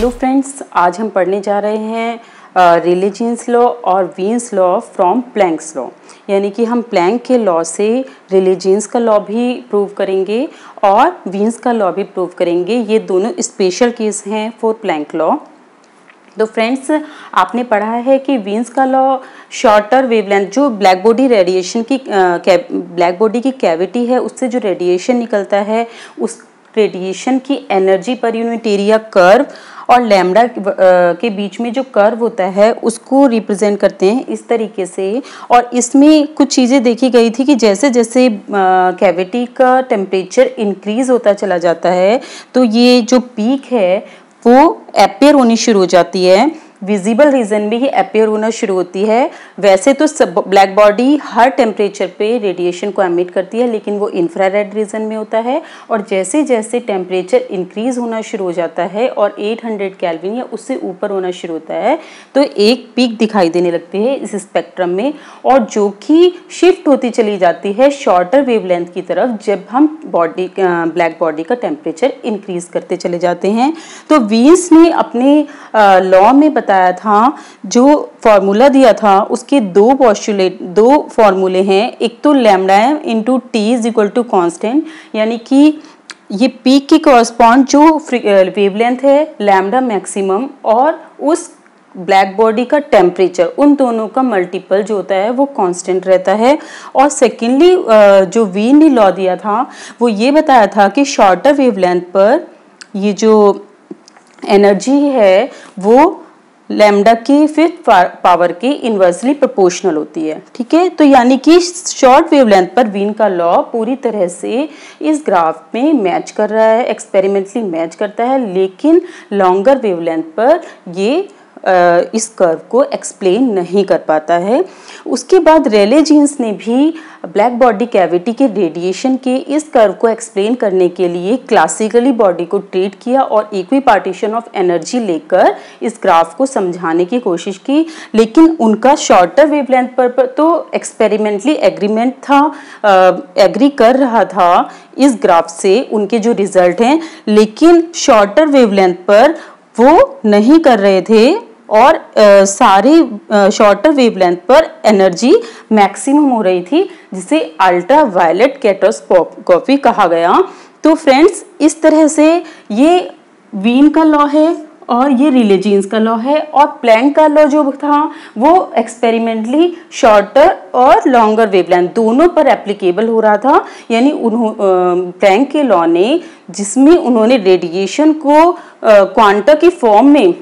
Hello friends आज हम पढ़ने जा रहे हैं रिलीजियंस लॉ और Wien's law from Planck's law यानी कि हम प्लैंक के लॉ से रिलीजियंस का लॉ भी प्रूव करेंगे और वीन्स का लॉ भी प्रूव करेंगे। ये दोनों स्पेशल केस हैं फॉर प्लैंक लॉ तो फ्रेंड्स आपने पढ़ा है कि वीन्स का लॉ शॉर्टर वेवलेंथ जो ब्लैक बॉडी रेडिएशन की ब्लैक बॉडी की कैविटी है, उससे जो रेडिएशन निकलता है, उस रेडिएशन की energy per unit area curve और लैमडा के बीच में जो कर्व होता है, उसको रिप्रेजेंट करते हैं इस तरीके से। और इसमें कुछ चीज़ें देखी गई थी कि जैसे जैसे कैविटी का टेम्परेचर इंक्रीज होता चला जाता है तो ये जो पीक है, वो अपेयर होनी शुरू हो जाती है। विजिबल रीजन में ही अपेयर होना शुरू होती है। वैसे तो सब ब्लैक बॉडी हर टेम्परेचर पे रेडिएशन को एमिट करती है, लेकिन वो इंफ्रारेड रीजन में होता है और जैसे जैसे टेम्परेचर इंक्रीज होना शुरू हो जाता है और 800 हंड्रेड कैलविन या उससे ऊपर होना शुरू होता है तो एक पीक दिखाई देने लगती है इस स्पेक्ट्रम में और जो कि शिफ्ट होती चली जाती है शॉर्टर वेवलेंथ की तरफ़ जब हम बॉडी ब्लैक बॉडी का टेम्परेचर इंक्रीज करते चले जाते हैं। तो वीन्स ने अपने लॉ में बता बताया था, जो फॉर्मूला दिया था, उसके दो पॉस्टुलेट दो फॉर्मूले हैं। एक तो lambda into T is equal to constant यानी कि ये पीक के कॉरस्पॉन्ड जो वेवलेंथ है लैमडा मैक्सिमम और उस ब्लैक बॉडी का टेम्परेचर उन दोनों का मल्टीपल जो होता है, वो कांस्टेंट रहता है। और सेकेंडली जो वीन ने लॉ दिया था, वो ये बताया था कि शॉर्टर वेवलेंथ पर ये जो एनर्जी है, वो लैम्डा की फिफ्थ पावर की इन्वर्सली प्रोपोर्शनल होती है। ठीक है? तो यानी कि शॉर्ट वेवलेंथ पर वीन का लॉ पूरी तरह से इस ग्राफ में मैच कर रहा है एक्सपेरिमेंटली मैच करता है, लेकिन लॉन्गर वेवलेंथ पर ये इस कर्व को एक्सप्लेन नहीं कर पाता है। उसके बाद रेले जीन्स ने भी ब्लैक बॉडी कैविटी के रेडिएशन के इस कर्व को एक्सप्लेन करने के लिए क्लासिकली बॉडी को ट्रीट किया और इक्वी पार्टीशन ऑफ़ एनर्जी लेकर इस ग्राफ को समझाने की कोशिश की। लेकिन उनका शॉर्टर वेवलेंथ पर, पर तो एक्सपेरिमेंटली एग्रीमेंट था एग्री कर रहा था इस ग्राफ से उनके जो रिज़ल्ट हैं। लेकिन शॉर्टर वेवलेंथ पर वो नहीं कर रहे थे। और आ, सारी शॉर्टर वेवलेंथ पर एनर्जी मैक्सिमम हो रही थी जिसे अल्ट्रा वायलेट कैटोस्कोपी कहा गया। तो फ्रेंड्स इस तरह से ये वीन का लॉ है और ये रिलीजियंस का लॉ है और प्लैंक का लॉ जो था वो एक्सपेरिमेंटली शॉर्टर और लॉन्गर वेवलेंथ दोनों पर एप्लीकेबल हो रहा था। यानी उन्हों प्लैंक के लॉ ने जिसमें उन्होंने रेडिएशन को क्वांटा के फॉर्म में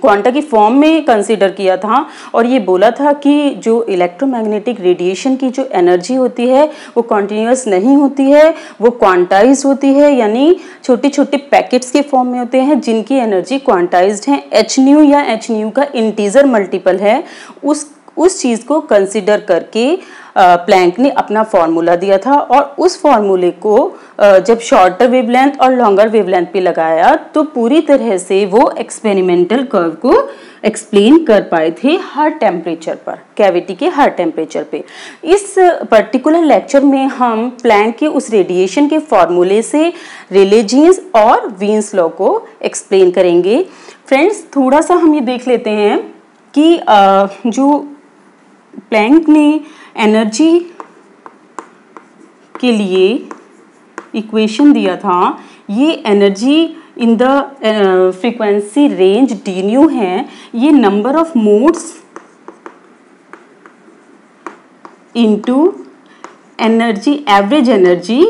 क्वांटा की फॉर्म में कंसीडर किया था और ये बोला था कि जो इलेक्ट्रोमैग्नेटिक रेडिएशन की जो एनर्जी होती है, वो कॉन्टीन्यूस नहीं होती है, वो क्वांटाइज होती है, यानी छोटे छोटे पैकेट्स के फॉर्म में होते हैं जिनकी एनर्जी क्वांटाइज्ड है। एच न्यू या एच न्यू का इंटीजर मल्टीपल है, उस उस चीज़ को कंसिडर करके प्लैंक ने अपना फॉर्मूला दिया था और उस फॉर्मूले को जब शॉर्टर वेवलेंथ और लॉन्गर वेवलेंथ पे लगाया तो पूरी तरह से वो एक्सपेरिमेंटल कर्व को एक्सप्लेन कर पाए थे हर टेम्परेचर पर कैविटी के हर टेम्परेचर पे। इस पर्टिकुलर लेक्चर में हम प्लैंक के उस रेडिएशन के फॉर्मूले से रिलीजियंस और वीन्स लॉ को एक्सप्लेन करेंगे। फ्रेंड्स थोड़ा सा हम ये देख लेते हैं कि जो प्लैंक ने एनर्जी के लिए इक्वेशन दिया था। ये energy in the frequency range D nu है। ये number of modes into energy, average energy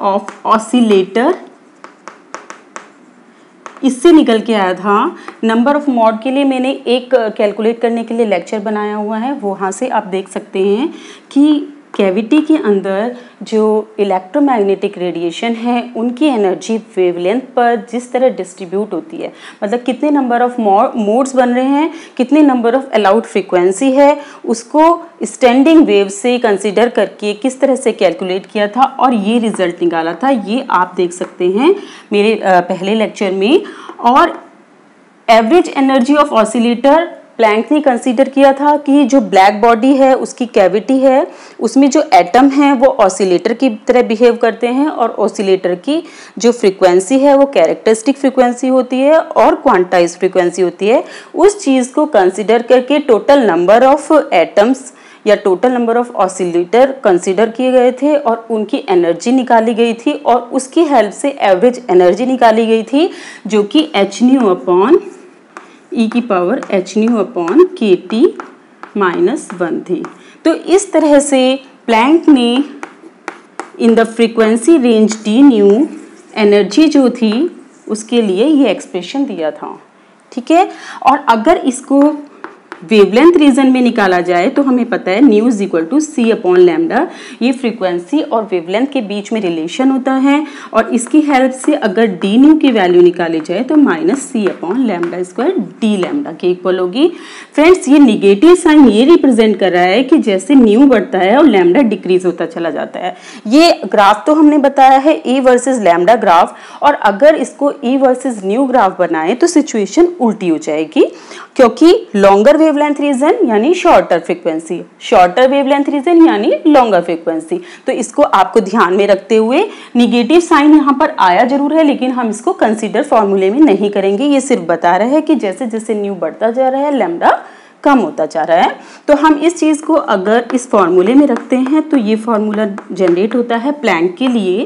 of oscillator इससे निकल के आया था। नंबर ऑफ़ मॉड के लिए मैंने एक कैलकुलेट करने के लिए लेक्चर बनाया हुआ है। वहाँ से आप देख सकते हैं कि कैविटी के अंदर जो इलेक्ट्रोमैग्नेटिक रेडिएशन है, उनकी एनर्जी वेवलेंथ पर जिस तरह डिस्ट्रीब्यूट होती है मतलब कितने नंबर ऑफ़ मोड्स बन रहे हैं, कितने नंबर ऑफ़ अलाउड फ्रीक्वेंसी है, उसको स्टैंडिंग वेव से कंसिडर करके किस तरह से कैलकुलेट किया था और ये रिज़ल्ट निकाला था, ये आप देख सकते हैं मेरे पहले लेक्चर में। और average energy of oscillator Planck ने कंसीडर किया था कि जो ब्लैक बॉडी है, उसकी कैविटी है, उसमें जो एटम हैं, वो ऑसिलेटर की तरह बिहेव करते हैं और ऑसिलेटर की जो फ्रीक्वेंसी है, वो कैरेक्टरिस्टिक फ्रीक्वेंसी होती है और क्वांटाइज फ्रीक्वेंसी होती है। उस चीज़ को कंसिडर करके टोटल नंबर ऑफ़ एटम्स या total number of oscillator consider किए गए थे और उनकी एनर्जी निकाली गई थी और उसकी हेल्प से एवरेज एनर्जी निकाली गई थी, जो कि एच न्यू अपॉन ई की power H nu upon K T minus one थी। तो इस तरह से प्लैंक ने in the frequency range D nu energy जो थी, उसके लिए ये एक्सप्रेशन दिया था। ठीक है? और अगर इसको वेवलेंथ रीजन में निकाला जाए तो हमें पता है nu is equal to C upon lambda ये फ्रीक्वेंसी और वेवलेंथ के बीच में रिलेशन होता है, और इसकी हेल्प से अगर डी न्यू की वैल्यू निकाली जाए तो minus C upon lambda square D lambda के इक्वल होगी। फ्रेंड्स ये निगेटिव साइन ये रिप्रेजेंट कर रहा है कि जैसे न्यू बढ़ता है और लैमडा डिक्रीज होता चला जाता है। ये ग्राफ तो हमने बताया है ए वर्सेज लैमडा ग्राफ और अगर इसको ई वर्सेज न्यू ग्राफ बनाए तो सिचुएशन उल्टी हो जाएगी। क्योंकि लॉन्गर वेवलेंथ रीजन यानी shorter frequency shorter wavelength region यानी लॉन्गर फ्रीक्वेंसी तो इसको आपको ध्यान में रखते हुए निगेटिव साइन यहाँ पर आया ज़रूर है, लेकिन हम इसको कंसीडर फॉर्मूले में नहीं करेंगे। ये सिर्फ़ बता रहे हैं कि जैसे जैसे न्यू बढ़ता जा रहा है लेमडा कम होता जा रहा है। तो हम इस चीज़ को अगर इस फॉर्मूले में रखते हैं तो ये फॉर्मूला जनरेट होता है प्लैंक के लिए।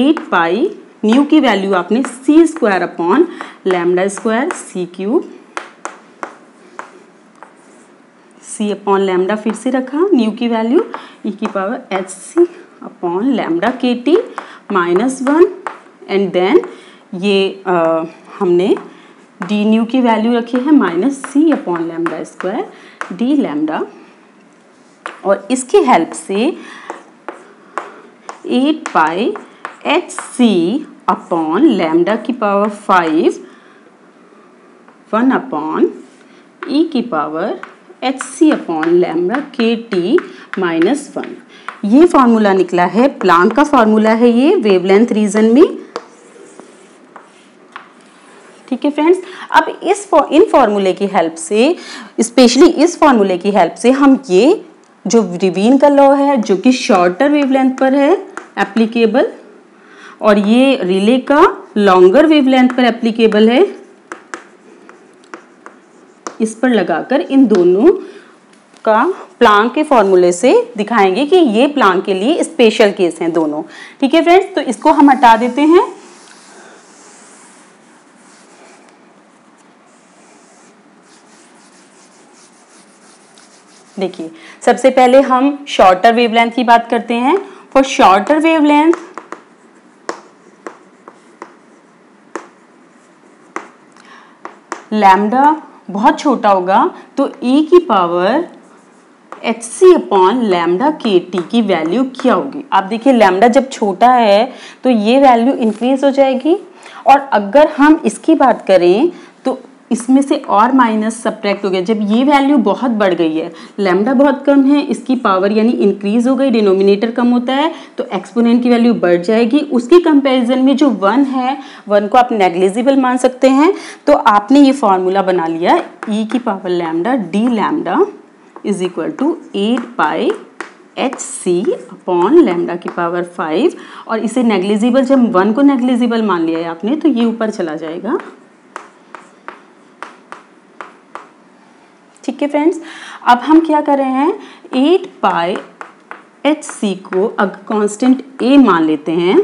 एट पाई न्यू की वैल्यू आपने C square upon lambda square C cube C upon lambda फिर से रखा न्यू की वैल्यू ई की power H C upon lambda K T minus one and then ये आ, हमने डी न्यू की वैल्यू रखी है minus C upon lambda square D lambda और इसकी हेल्प से eight pi H C upon lambda की power five one upon E की power H C upon lambda K T minus one ये formula निकला है प्लांक का फॉर्मूला है ये वेवलेंथ रीजन में। ठीक है फ्रेंड्स अब इस इन फॉर्मूले की हेल्प से स्पेशली इस फॉर्मूले की हेल्प से हम ये, जो रिवीन का लॉ है, जो कि शॉर्टर वेवलेंथ पर है एप्लीकेबल और ये रिले का लॉन्गर वेवलेंथ पर एप्लीकेबल है। इस पर लगाकर इन दोनों का प्लांक के फॉर्मूले से दिखाएँगे कि ये प्लांक के लिए स्पेशल केस हैं दोनों। ठीक है फ्रेंड्स? तो इसको हम हटा देते हैं। देखिए, सबसे पहले हम शॉर्टर वेवलेंथ की बात करते हैं। फॉर शॉर्टर वेवलेंथ, लैम्डा बहुत छोटा होगा तो e की power H C upon lambda K T की वैल्यू क्या होगी? आप देखिए लैमडा जब छोटा है तो ये वैल्यू इंक्रीज हो जाएगी। और अगर हम इसकी बात करें इसमें से और माइनस सब्ट्रैक्ट हो गया। जब ये वैल्यू बहुत बढ़ गई है लेमडा बहुत कम है, इसकी पावर यानी इंक्रीज हो गई डिनोमिनेटर कम होता है तो एक्सपोनेंट की वैल्यू बढ़ जाएगी। उसकी कंपैरिजन में जो वन है वन को आप नेग्लिजिबल मान सकते हैं। तो आपने ये फॉर्मूला बना लिया ई e की power lambda D lambda is equal to eight pi H C upon lambda की पावर फाइव और इसे नेग्लिजिबल जब वन को नेग्लिजिबल मान लिया है आपने तो ये ऊपर चला जाएगा। ठीक है फ्रेंड्स अब हम क्या कर रहे हैं? एट पाई एच सी को अगर कांस्टेंट ए मान लेते हैं।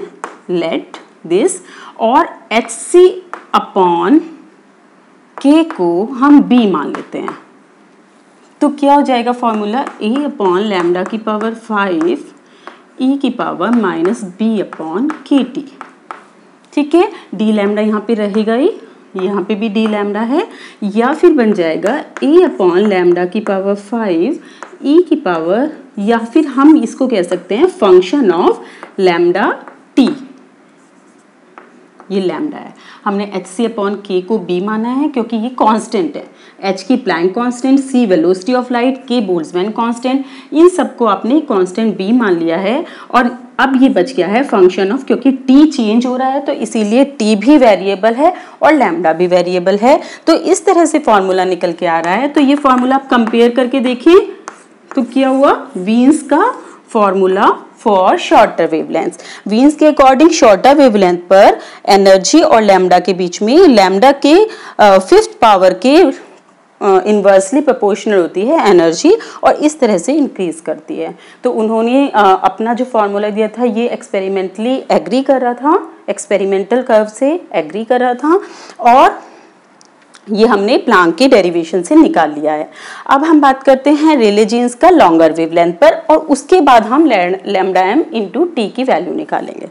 लेट दिस और एच सी अपॉन के को हम बी मान लेते हैं। तो क्या हो जाएगा फॉर्मूला ए अपॉन लैमडा की पावर फाइव ई की power minus B upon K T ठीक है? डी लैमडा यहाँ पे रहेगा ही। यहाँ पे भी डी लैमडा है, या फिर बन जाएगा ए अपॉन लैमडा की पावर फाइव ई की पावर या फिर हम इसको कह सकते हैं फ़ंक्शन ऑफ़ लैमडा टी ये लैमडा है। हमने एच सी अपॉन के को बी माना है, क्योंकि ये कांस्टेंट है। एच की Planck constant C velocity of light के बोल्समैन कांस्टेंट इन सबको आपने कांस्टेंट बी मान लिया है, और अब ये बच गया है फ़ंक्शन ऑफ़ क्योंकि टी चेंज हो रहा है तो इसीलिए टी भी वेरिएबल है और लैम्डा भी वेरिएबल है। तो इस तरह से फॉर्मूला निकल के आ रहा है। तो ये फॉर्मूला आप कंपेयर करके देखिए तो क्या हुआ? वीन्स का formula for shorter wavelength Wien's के अकॉर्डिंग शॉर्टर वेवलेंथ पर एनर्जी और लैम्डा के बीच में लैम्डा के फिफ्थ पावर के इन्वर्सली प्रोपोर्शनल होती है एनर्जी और इस तरह से इंक्रीज करती है। तो उन्होंने अपना जो फॉर्मूला दिया था, ये एक्सपेरिमेंटली एग्री कर रहा था एक्सपेरिमेंटल कर्व से एग्री कर रहा था और ये हमने प्लांक के डेरिवेशन से निकाल लिया है। अब हम बात करते हैं रिलीजियंस का लॉन्गर वेवलेंथ पर और उसके बाद हम लैम्डा एम इंटू टी की वैल्यू निकालेंगे।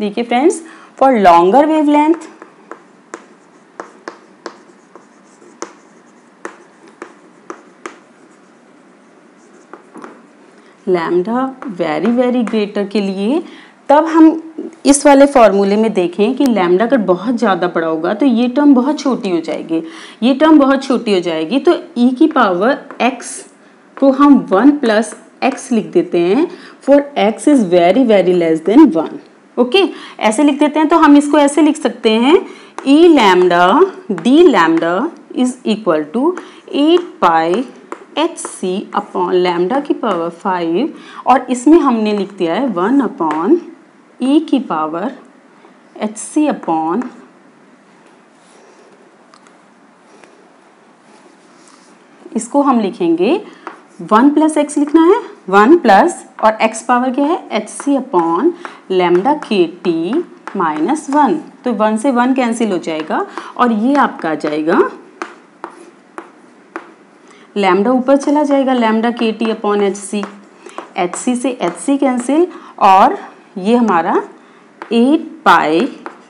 देखिए friends for longer wavelength lambda very very greater के लिए, तब हम इस वाले फॉर्मूले में देखें कि लैम्डा अगर बहुत ज़्यादा पड़ा होगा तो ये टर्म बहुत छोटी हो जाएगी। ये टर्म बहुत छोटी हो जाएगी तो ई e की पावर एक्स को हम वन प्लस एक्स लिख देते हैं for x is very very less than one okay? ऐसे लिख देते हैं तो हम इसको ऐसे लिख सकते हैं e lambda d lambda is equal to eight pi h c upon lambda की पावर फाइव और इसमें हमने लिख दिया है वन अपॉन ई की पावर एच सी अपॉन इसको हम लिखेंगे वन प्लस एक्स लिखना है, वन प्लस और एक्स पावर क्या है? H c upon lambda k T minus one. तो वन से वन कैंसिल हो जाएगा और ये आपका आ जाएगा। लैमडा ऊपर चला जाएगा, lambda k T upon h c. H c से एच सी कैंसिल और ये हमारा eight pi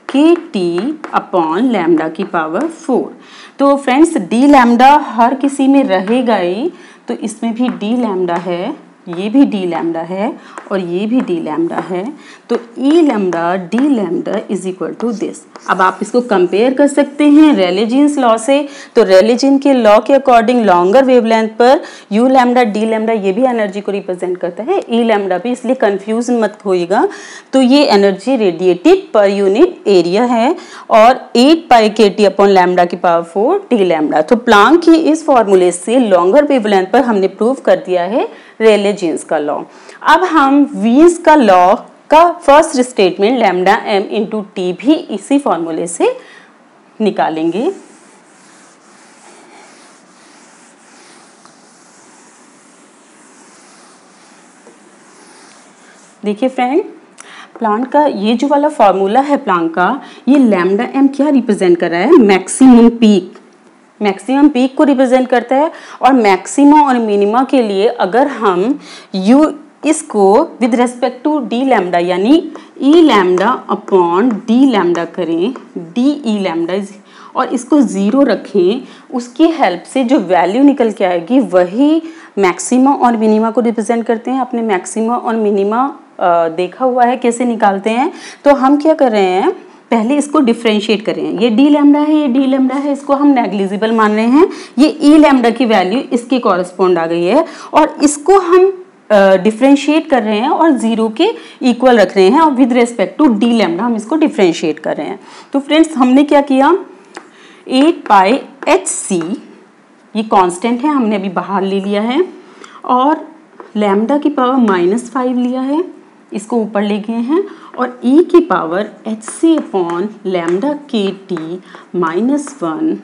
k T upon lambda की पावर फोर। तो फ्रेंड्स, डी लैमडा हर किसी में रहेगा ही तो इसमें भी डी लैमडा है। ये भी डी लैमडा है और ये भी डी लैमडा है तो e lambda d lambda is equal to this अब आप इसको कंपेयर कर सकते हैं रेलिजियंस लॉ से। तो रेलिजियन के लॉ के अकॉर्डिंग लॉन्गर वेवलेंथ पर यू लैमडा डी लैमडा ये भी एनर्जी को रिप्रेजेंट करता है। ई लैमडा भी इसलिए कन्फ्यूज़ मत होइएगा तो ये energy radiated per unit area है और eight pi k T upon lambda की पावर फोर टी लैमडा तो प्लांक की इस फॉर्मूले से लॉन्गर वेवलेंथ पर हमने प्रूव कर दिया है। रेले जीन्स का लॉ अब हम वीन्स का लॉ का first statement lambda m into T भी इसी फॉर्मूले से निकालेंगे। देखिए फ्रेंड प्लांट का ये जो वाला फॉर्मूला है प्लांट का, ये लैम्डा एम क्या रिप्रेजेंट कर रहा है? मैक्सिमम पीक मैक्सिमम पीक को रिप्रेजेंट करता है और मैक्सिमम और मिनिमा के लिए अगर हम यू इसको with respect to d lambda यानी e lambda upon d lambda करें डी ई लैमडा और इसको ज़ीरो रखें, उसकी हेल्प से जो वैल्यू निकल के आएगी, वही मैक्सिमम और मिनिमा को रिप्रेजेंट करते हैं। अपने मैक्सिमम और मिनिमा देखा हुआ है, कैसे निकालते हैं? तो हम क्या कर रहे हैं? पहले इसको डिफ्रेंशिएट करें। ये डी लैमडा है ये डी लैमडा है इसको हम नेग्लिजिबल मान रहे हैं। ये ई e लैमडा की वैल्यू इसके कॉरस्पॉन्ड आ गई है और इसको हम डिफ्रेंशिएट uh, कर रहे हैं और ज़ीरो के इक्वल रख रहे हैं और with respect to d lambda हम इसको डिफ्रेंशिएट कर रहे हैं। तो फ्रेंड्स हमने क्या किया? एट पाई एच सी ये कांस्टेंट है हमने अभी बाहर ले लिया है और लैमडा की पावर माइनस फाइव लिया है। इसको ऊपर ले गए हैं और e की power h c upon lambda k T minus one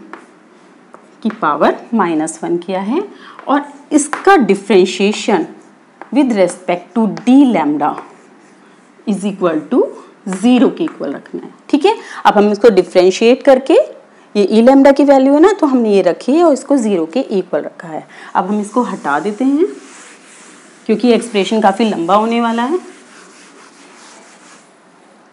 की पावर माइनस वन किया है और इसका differentiation with respect to d lambda is equal to zero के इक्वल रखना है। ठीक है? अब हम इसको डिफ्रेंशिएट करके, ये ई e लैमडा की वैल्यू है ना तो हमने ये रखी है और इसको ज़ीरो के इक्वल रखा है। अब हम इसको हटा देते हैं, क्योंकि एक्सप्रेशन काफ़ी लंबा होने वाला है।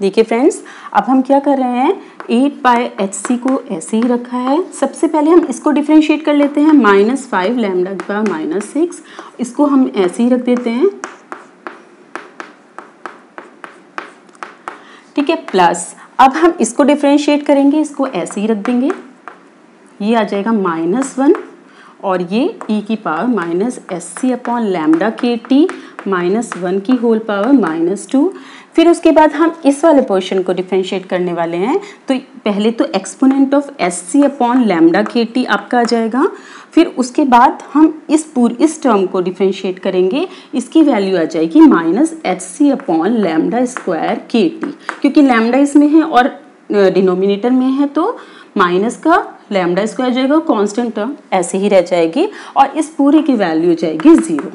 देखिए फ्रेंड्स अब हम क्या कर रहे हैं? एट बाय एच सी को ऐसे ही रखा है। सबसे पहले हम इसको डिफ्रेंशिएट कर लेते हैं। माइनस फाइव लैमडा का माइनस सिक्स इसको हम ऐसे ही रख देते हैं। ठीक है प्लस अब हम इसको डिफ्रेंशिएट करेंगे। इसको ऐसे ही रख देंगे। ये आ जाएगा माइनस वन और ये ई की power minus s c upon lambda k T minus one की होल पावर माइनस टू फिर उसके बाद हम इस वाले पोर्शन को डिफ्रेंशिएट करने वाले हैं। तो पहले तो exponent of s c upon lambda k T आपका आ जाएगा। फिर उसके बाद हम इस पूरी, इस टर्म को डिफ्रेंशिएट करेंगे। इसकी वैल्यू आ जाएगी minus h c upon lambda square k T क्योंकि लैमडा इसमें है और डिनोमिनेटर में है तो माइनस का लैमडा स्क्वायर जाएगा कांस्टेंट टर्म ऐसे ही रह जाएगी और इस पूरे की वैल्यू जाएगी ज़ीरो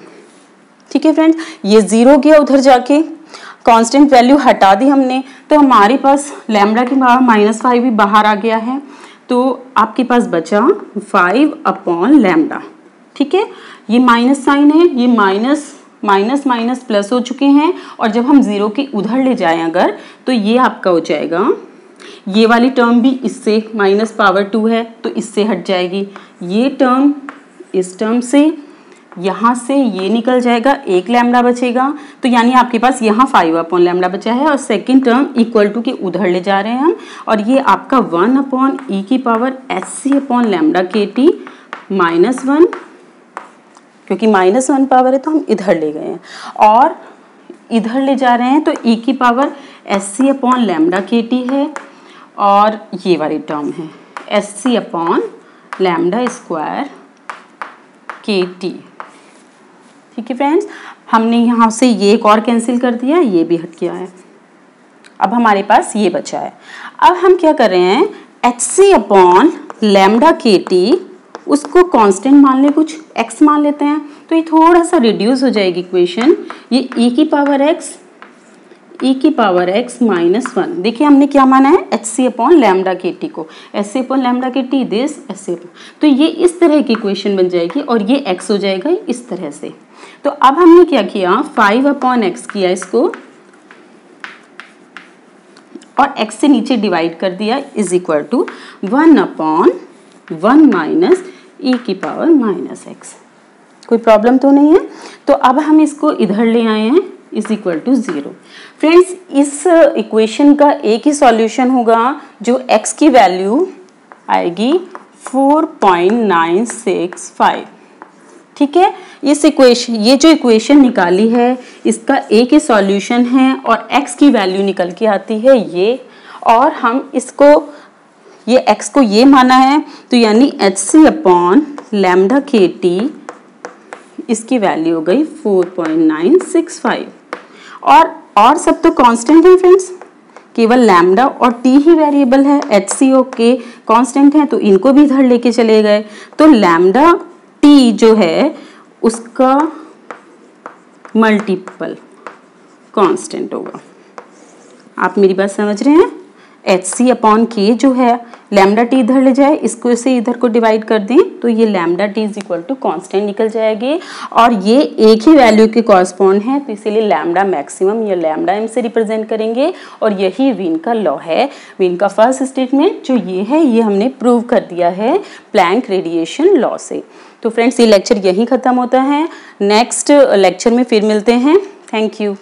ठीक है फ्रेंड्स ये ज़ीरो गया उधर जाके। कांस्टेंट वैल्यू हटा दी हमने तो हमारे पास लैमडा के पावर माइनस फाइव भी बाहर आ गया है। तो आपके पास बचा फाइव अपॉन लैमडा ठीक है? ये माइनस साइन है, ये माइनस माइनस माइनस प्लस हो चुके हैं, और जब हम ज़ीरो के उधर ले जाएँ अगर तो ये आपका हो जाएगा। ये वाली टर्म भी इससे माइनस पावर टू है तो इससे हट जाएगी। ये टर्म इस टर्म से यहाँ से ये निकल जाएगा, एक लैमडा बचेगा। तो यानी आपके पास यहाँ फाइव अपॉन लैमडा बचा है और सेकंड टर्म इक्वल टू के उधर ले जा रहे हैं हम। और ये आपका वन अपॉन ई की power s c upon lambda k T minus one क्योंकि माइनस वन पावर है तो हम इधर ले गए हैं। और इधर ले जा रहे हैं तो ई की power s c upon lambda k T है और ये वाली टर्म है s c upon lambda square k T ठीक है फ्रेंड्स हमने यहाँ से ये एक और कैंसिल कर दिया, ये भी हट गया है। अब हमारे पास ये बचा है। अब हम क्या कर रहे हैं? H c upon lambda k T उसको कांस्टेंट मान ले, कुछ एक्स मान लेते हैं। तो ये थोड़ा सा रिड्यूस हो जाएगी इक्वेशन ये ई e की पावर एक्स ई की पावर एक्स माइनस वन देखिए हमने क्या माना है? H c upon lambda k T को. S c upon lambda k T this s c तो ये इस तरह की इक्वेशन बन जाएगी और ये एक्स हो जाएगा इस तरह से. तो अब हमने क्या किया? फाइव अपॉन एक्स किया इसको. और x से नीचे डिवाइड कर दिया is equal to one upon one minus e की पावर माइनस एक्स कोई प्रॉब्लम तो नहीं है? तो अब हम इसको इधर ले आए हैं. Is equal to zero friends इस इक्वेशन का एक ही सॉल्यूशन होगा, जो x की वैल्यू आएगी four point nine six five ठीक है? इस इक्वेशन ये जो इक्वेशन निकाली है, इसका एक ही सॉल्यूशन है और x की वैल्यू निकल के आती है ये. और हम इसको, ये x को ये माना है तो यानी h c upon lambda k T इसकी वैल्यू हो गई 4.965 और और सब तो कांस्टेंट है फ्रेंड्स केवल लैमडा और टी ही वेरिएबल है एच सी ओ के कॉन्स्टेंट है तो इनको भी इधर लेके चले गए। तो लैमडा टी जो है, उसका मल्टीपल कांस्टेंट होगा। आप मेरी बात समझ रहे हैं? एच सी अपॉन के जो है लैमडा टी इधर ले जाए, इसको से इधर को डिवाइड कर दें तो ये lambda T is equal to constant निकल जाएगी। और ये एक ही वैल्यू के कॉरस्पॉन्ड है तो इसीलिए लैमडा मैक्सिमम या लैमडा एम से रिप्रेजेंट करेंगे। और यही विन का लॉ है। विन का फ़र्स्ट स्टेटमेंट जो ये है, ये हमने प्रूव कर दिया है प्लैंक रेडिएशन लॉ से। तो फ्रेंड्स ये लेक्चर यहीं ख़त्म होता है। नेक्स्ट लेक्चर में फिर मिलते हैं। Thank you